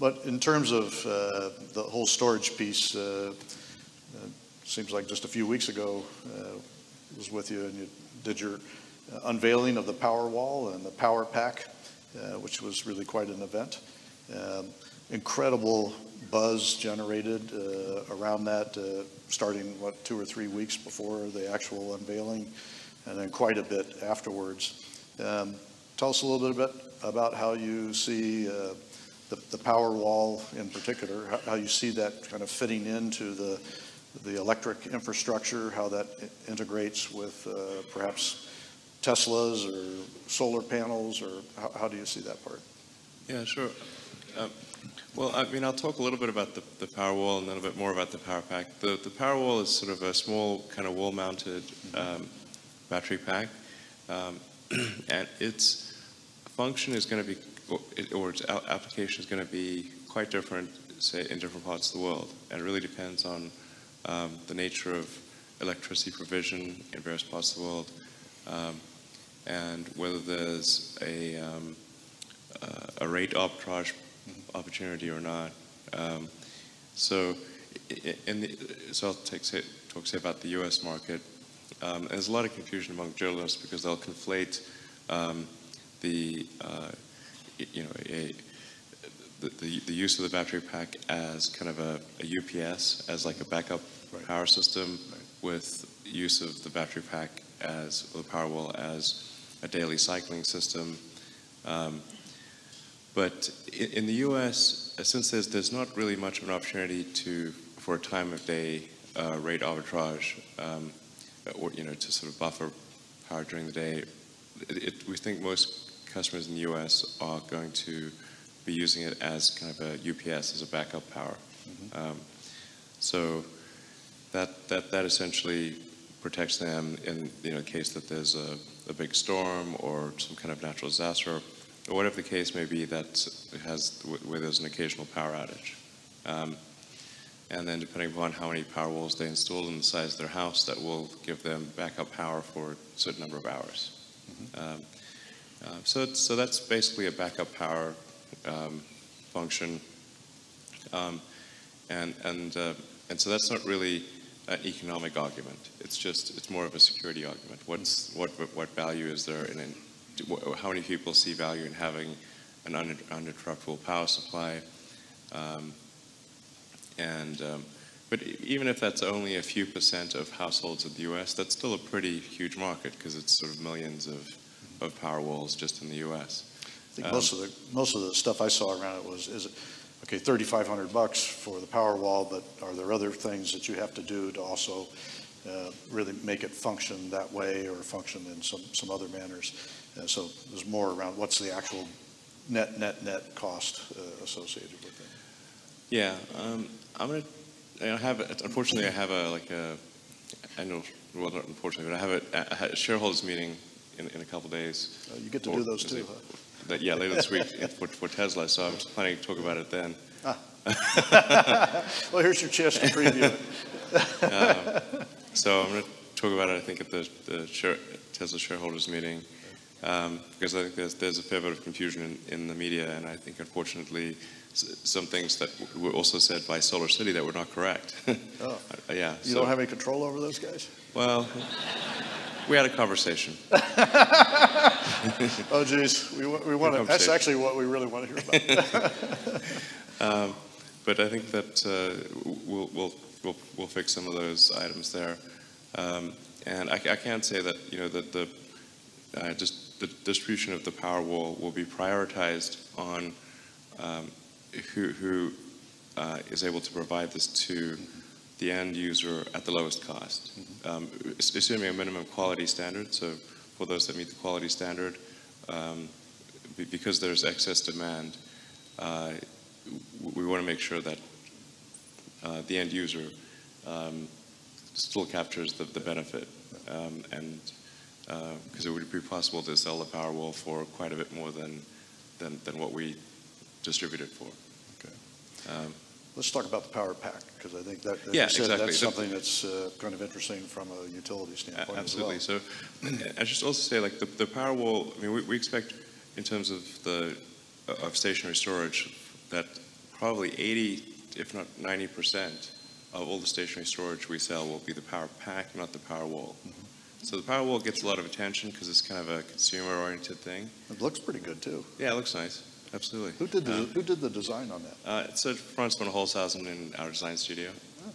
But in terms of uh, the whole storage piece, uh, uh, seems like just a few weeks ago, uh, I was with you and you did your uh, unveiling of the power wall and the power pack, uh, which was really quite an event. Um, Incredible buzz generated uh, around that, uh, starting, what, two or three weeks before the actual unveiling, and then quite a bit afterwards. Um, Tell us a little bit about how you see uh, the, the power wall in particular, how, how you see that kind of fitting into the, the electric infrastructure, how that integrates with uh, perhaps Teslas or solar panels, or how, how do you see that part? Yeah, sure. Um, Well, I mean, I'll talk a little bit about the, the power wall and then a bit more about the power pack. The, the power wall is sort of a small kind of wall-mounted um, battery pack. Um, and its function is going to be, or its application is going to be quite different, say, in different parts of the world. And it really depends on um, the nature of electricity provision in various parts of the world um, and whether there's a, um, uh, a rate arbitrage opportunity or not. Um, so, in the, so I'll take, say, talk say about the U.S. market. Um, there's a lot of confusion among journalists because they'll conflate um, the, uh, you know, a, the, the, use of the battery pack as kind of a, a UPS, as like a backup Right. power system, Right. with use of the battery pack as, the Powerwall as a daily cycling system. Um, but in, in the U.S., uh, since there's, there's not really much of an opportunity to, for a time of day uh, rate arbitrage, um, or, you know, to sort of buffer power during the day, it, it, we think most customers in the U.S. are going to be using it as kind of a UPS, as a backup power. Um, so that, that, that essentially protects them in you know case that there's a, a big storm or some kind of natural disaster or whatever the case may be that has where there's an occasional power outage. Um, and then depending upon how many power walls they install and the size of their house, that will give them backup power for a certain number of hours. Um, uh, so, so that's basically a backup power um, function. Um, and, and, uh, and so that's not really an economic argument. It's just, it's more of a security argument. What's, what, what, value is there in, in how many people see value in having an uninter- uninterruptible power supply? Um, and, um, but even if that's only a few percent of households in the U.S., that's still a pretty huge market because it's sort of millions of, of power walls just in the U.S. I think Um, most of the, most of the stuff I saw around it was, is, it okay, thirty-five hundred bucks for the power wall, but are there other things that you have to do to also uh, really make it function that way or function in some, some other manners? Uh, So there's more around what's the actual net, net, net cost uh, associated with it? Yeah, um, I'm gonna. I have unfortunately I have a like a I know well not unfortunately but I have a, a shareholders meeting in, in a couple days. Uh, You get to Or do those too, it- huh? That, yeah, later this week for, for Tesla. So I'm planning to talk about it then. Well, here's your chance to preview it. So I'm going to talk about it. I think at the, the share, Tesla shareholders meeting. Um, because I think there's, there's a fair bit of confusion in, in the media, and I think unfortunately some things that were also said by Solar City that were not correct. Oh. Uh, yeah. You so- don't have any control over those guys? Well, we had a conversation. Oh geez, we, we want to, that's actually what we really want to hear about. Um, But I think that uh, we'll, we'll, we'll, we'll fix some of those items there. Um, And I, I can say that, you know, that the, uh, just the distribution of the power wall will be prioritized on um, who, who uh, is able to provide this to the end user at the lowest cost. Um, ass- Assuming a minimum quality standard, so for those that meet the quality standard, um, because there's excess demand, uh, we want to make sure that uh, the end user um, still captures the, the benefit. Um, and because it would be possible to sell the Powerwall for quite a bit more than, than, than what we distribute it for. Okay. Let's talk about the power pack, because I think that, Yeah, you said, exactly. that's something that's uh, kind of interesting from a utility standpoint as well. Absolutely. So I just also say, like, the, the Powerwall, I mean, we, we expect in terms of the, of stationary storage, that probably 80, if not 90% of all the stationary storage we sell will be the power pack, not the power wall. So the power wall gets a lot of attention because it's kind of a consumer-oriented thing. It looks pretty good, too. Yeah, it looks nice, absolutely. Who did the, Um, who did the design on that? Uh, it's at Franz von Holzhausen in our design studio. Oh.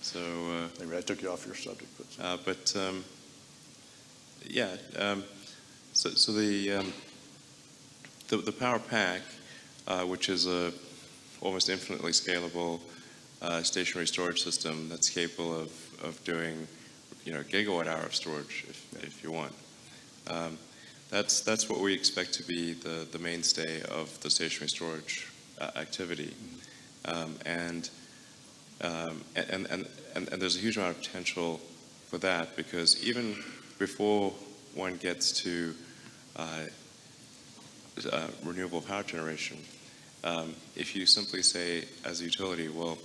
So, uh, Maybe I took you off your subject, but. uh, but um, yeah, um, so, so the, um, the the power pack, uh, which is a almost infinitely scalable uh, stationary storage system that's capable of, of doing, you know, gigawatt hour of storage if, if you want. That's that's what we expect to be the, the mainstay of the stationary storage uh, activity, um, and, um, and, and and and there's a huge amount of potential for that because even before one gets to uh, uh, renewable power generation, um, if you simply say as a utility, well,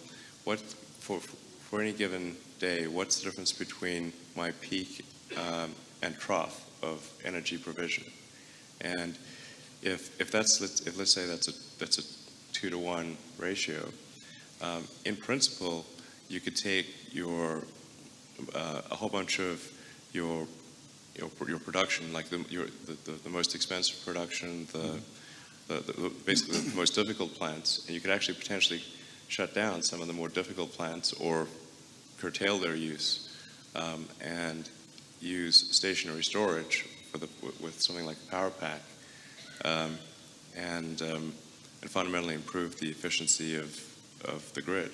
what for for any given day, what's the difference between my peak um, and trough of energy provision? And if if that's let's if let's say that's a that's a two to one ratio, um, in principle, you could take your uh, a whole bunch of your your, your production, like the, your, the, the, the most expensive production, the, the, the basically the most difficult plants, and you could actually potentially shut down some of the more difficult plants or curtail their use um, and use stationary storage for the, with- with something like a power pack um, and, um, and fundamentally improve the efficiency of, of the grid.